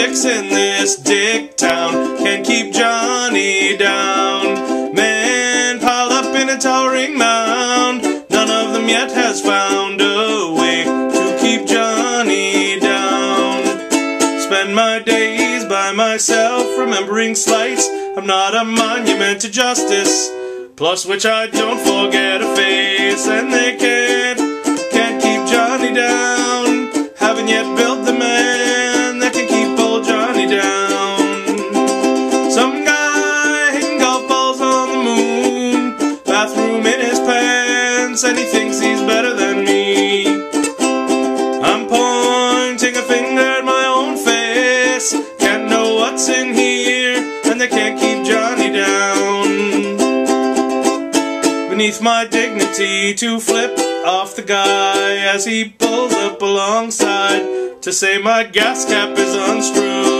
politics in this dick town can't keep Johnny down. Men piled up in a towering mound, none of them yet has found a way to keep Johnny down. Spend my days by myself, remembering slights. I'm not a monument to justice. Plus, which I don't forget a face, and they yet built the man that can keep old Johnny down. Some guy hitting golf balls on the moon, bathroom in his pants, and he thinks he's better than me. I'm pointing a finger at my own face, can't know what's in here, and they can't keep Johnny down beneath my dignity to flip off the guy as he pulls up alongside to say my gas cap is unscrewed